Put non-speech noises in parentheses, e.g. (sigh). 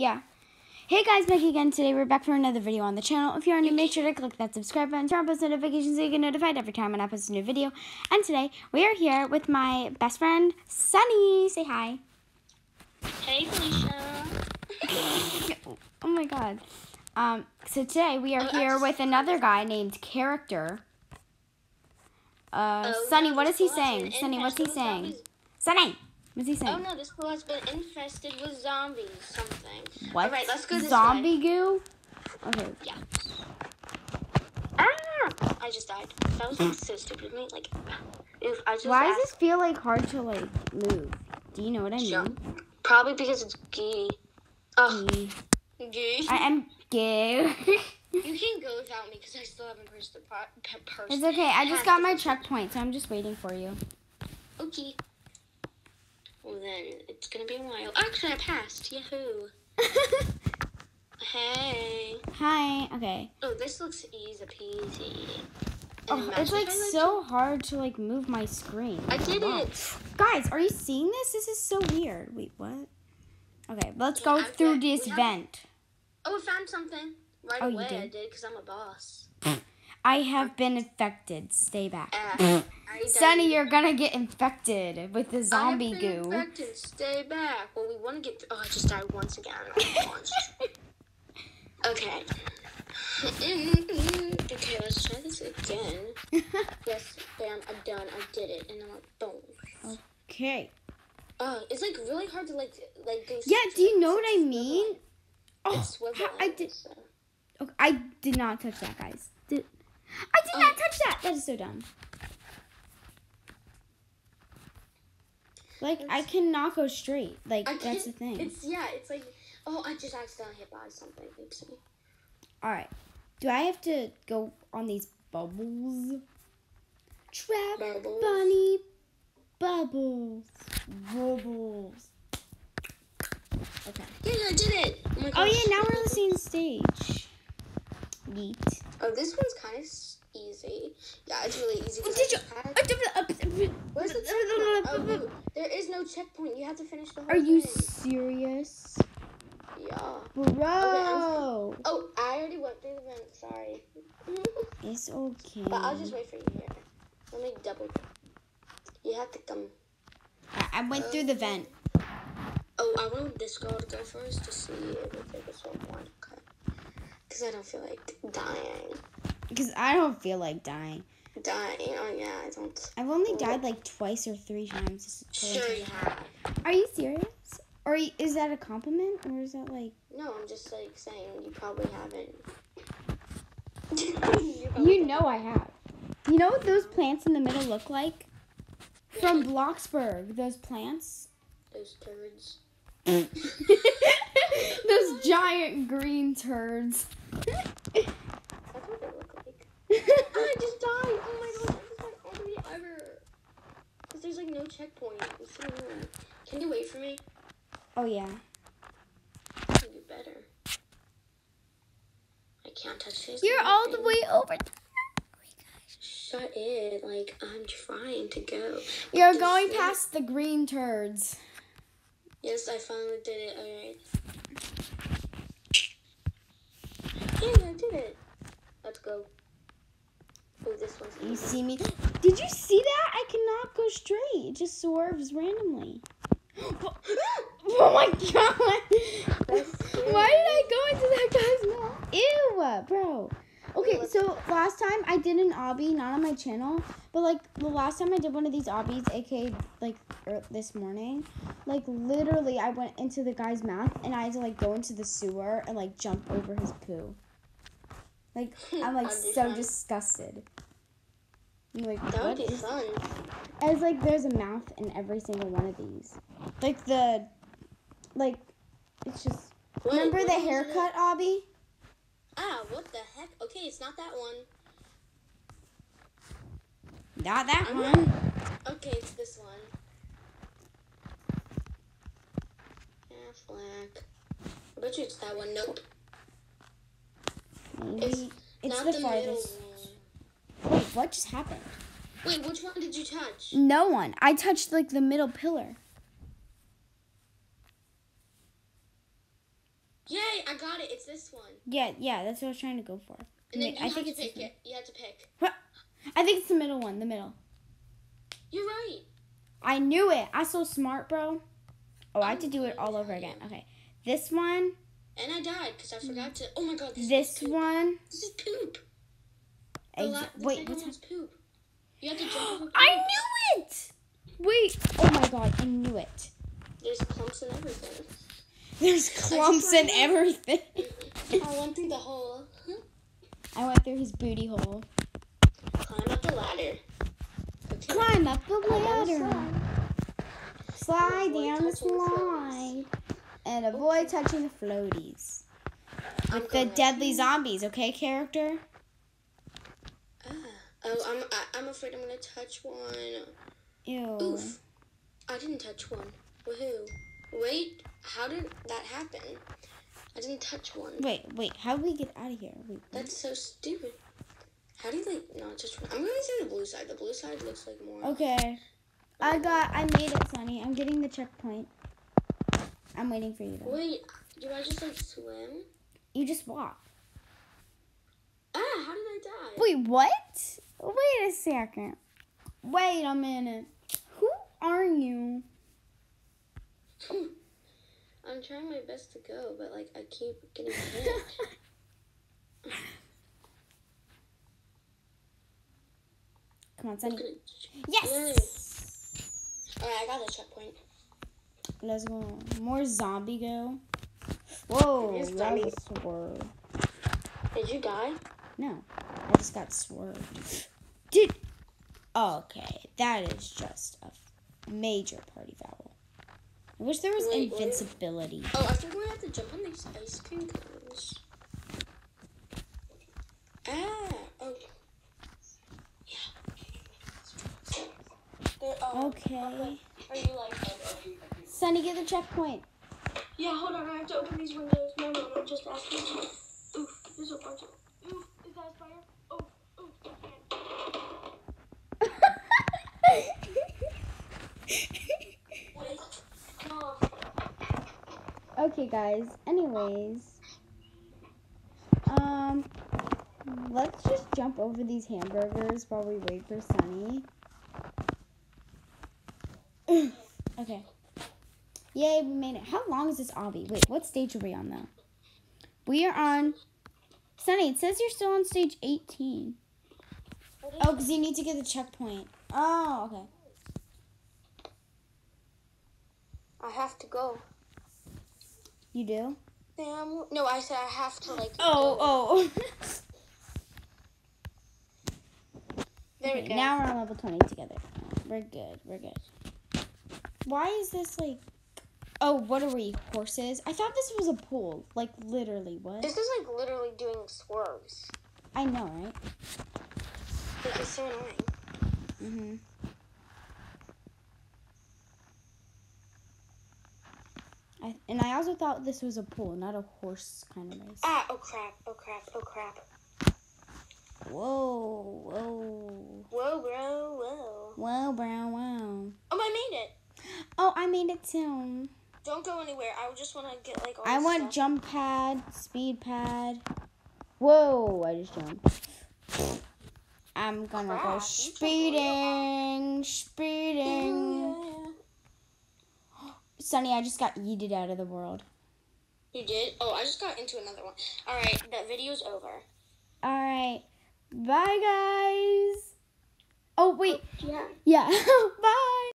Yeah. Hey guys, Becky again. Today we're back for another video on the channel. If you're new, make sure to click that subscribe button, turn on post notifications so you get notified every time when I post a new video. And today we are here with my best friend, Sunny. Say hi. Hey, Felicia. (laughs) oh my god. Um, so today we are Oh, here with another guy named Character. Uh, Oh, Sunny, what is he saying? Sunny, what's he saying? Sunny, what's he Oh no, this pool has been infested with zombies. Something. What? Alright, let's go this Zombie goo? Okay. Yeah. Ah! I just died. That was so stupid of me. Like, oof, I just Why does this feel like hard to like move? Do you know what I mean? jump. Probably because it's gay. Oh, Gay. gay. I am gay. (laughs) You can go without me because I still haven't pushed the part. It's okay. I just got my checkpoint, so I'm just waiting for you. Okay. Well then, it's gonna be a while. Actually, I passed. Yahoo! (laughs) Hey. Hi. Okay. Oh, this looks easy peasy. Oh, it's like so hard to like move my screen. I did Wow. it. Guys, are you seeing this? This is so weird. Wait, what? Okay, let's Okay, go I through bet this have- vent. Oh, I found something right Oh, you away. I did? did because I'm a boss. (laughs) I have been infected. Stay back. Ah, (laughs) I Sunny, you're gonna get infected with the zombie goo. Infected. Stay back. Well, we want to get. Oh, I just died once again. (laughs) okay. (laughs) okay, let's try this again. (laughs) Yes, bam, I'm done. I did it, and I'm like, boom. Okay. Uh, it's like really hard to like like go. Yeah, do you know what I mean? Oh, I did. so. Okay, I did not touch that, guys. Did I did not touch that? That is so dumb. Like I cannot go straight. Like I that's the thing. It's yeah, it's like oh, I just accidentally hit by something. Oopsie. All right. Do I have to go on these bubbles? Trap Bubbles. bunny bubbles. Bubbles. Okay. Yeah, I did it. Oh, my Oh yeah, now we're on the same stage. Yeet. Oh, this one's kind of easy. Yeah, it's really easy. Oh, I Did you? had- Where's the checkpoint? Oh, there is no checkpoint. You have to finish the whole thing. Are you thing. serious? Yeah. Bro. Oh, I already went through the vent. Sorry. (laughs) It's okay. but I'll just wait for you here. Let me double. You have to come. I, I went through the vent. Oh, I want this girl to go first to see if it was one. Okay. Because I don't feel like dying. Because I don't feel like dying. Dying. Oh, yeah, I don't. I've only died like twice or three times. Sure, you have. Are you serious? Or is that a compliment? Or is that like. No, I'm just like saying you probably haven't. (laughs) You know I have. You know what those plants in the middle look like? From Bloxburg, those plants. those turds. (laughs) those giant green turds. (laughs) That's what they look like. (laughs) I just died. Oh my gosh, I just died all the way ever. Cause there's like no checkpoint. So. Can you wait for me? oh yeah. I can do better. I can't touch this. You're all the way over. Shut it. Like I'm trying to go. You're Just going past the green turds. Yes, I finally did it. Alright. Yeah, I did it. Let's go. Oh, this one's You see me? Did you see that? I cannot go straight. It just swerves randomly. (gasps) Oh my god! (laughs) Why did I go into that guy's mouth? Ew, bro. Okay, so last time I did an obby, not on my channel, but like the last time I did one of these obbies, aka like er, this morning, like literally I went into the guy's mouth and I had to like go into the sewer and like jump over his poo. Like (laughs) I'm like so disgusted. I'm like That what would be fun. as like there's a mouth in every single one of these. Like the like it's just Wait, remember the haircut obby? Ah, what the heck? Okay, it's not that one. Not that I'm one. Okay, it's this one. Half black. I bet you it's that one. Nope. It's it's, the, the, middle farthest. Wait, what just happened? Wait, which one did you touch? No one. I touched like the middle pillar. Yay, I got it. It's this one. Yeah, yeah, that's what I was trying to go for. And then you I have think to pick it. You have to pick. What? I think it's the middle one, the middle. You're right. I knew it. I so smart, bro. Oh, I have to do it all over again. Okay. This one, And I died because I mm. forgot to. Oh my god. This, this one. This is poop. The la- the wait, what's one's poop. You have to jump. (gasps) I knew it! Wait. Oh my god, I knew it. There's clumps and everything. There's (laughs) clumps and everything. (laughs) I (laughs) went through the hole. I went through his booty hole. Climb up the ladder. Okay. Climb up the ladder. Slide down the slide. And avoid touching the floaties. With the going. deadly zombies, okay, character? Ah. Oh, I'm I, I'm afraid I'm gonna touch one. Ew. Oof. I didn't touch one. Woohoo. Wait, how did that happen? I didn't touch one. Wait, wait, how do we get out of here? Wait, That's so stupid. How do you like not touch one? I'm gonna say the blue side. The blue side looks like more. Okay. I got, I made it, Sunny. I'm getting the checkpoint. I'm waiting for you though. Wait, do I just like swim? You just walk. Ah, how did I die? Wait, what? Wait a second. Wait a minute. Who are you? (laughs) I'm trying my best to go, but like I keep getting hit. (laughs) Come on, Sunny. Yes! Alright, I got the checkpoint. Let's go. More zombie go. Whoa, that was swerve. Did you die? No, I just got swerved. Did. Okay, that is just a major party foul. I wish there was Wait, what? invincibility. Oh, I think we have to jump on these ice cream cones. Ah, oh. Yeah. Um, Okay. Are you like? Sunny, get the checkpoint. Yeah, hold on. I have to open these windows. No, no, no. Just ask me. Oof, there's a bunch of. Oof, is that a spider? Oof, oof, I can't. (laughs) Okay, guys. Anyways, um, let's just jump over these hamburgers while we wait for Sunny. okay. Yay, we made it. How long is this obby? Wait, what stage are we on though? We are on. Sunny, it says you're still on stage 18. Oh, because you need to get the checkpoint. Oh, okay. I have to go. You do? Damn. No, I said I have to like. Oh, go. oh. (laughs) There we go. now we're on level 20 together. We're good. We're good. Why is this like. Oh, what are we? Horses? I thought this was a pool. Like, literally, what? This is like literally doing swerves. I know, right? Like it's so annoying. Mm-hmm. I, and I also thought this was a pool, not a horse kind of race. Ah! Oh crap! Oh crap! Oh crap! Whoa, whoa. Whoa, bro! Whoa! Whoa, brown, wow. Oh, I made it. Oh, I made it too. Don't go anywhere. I just want to get like all. I want stuff. jump pad, speed pad. Whoa, I just jumped. I'm gonna Crap, go speeding, speeding. Yeah. (gasps) Sunny, I just got yeeted out of the world. You did? Oh, I just got into another one. All right, that video's over. Alright, bye guys. Oh, wait, oh, Yeah. yeah, (laughs) bye.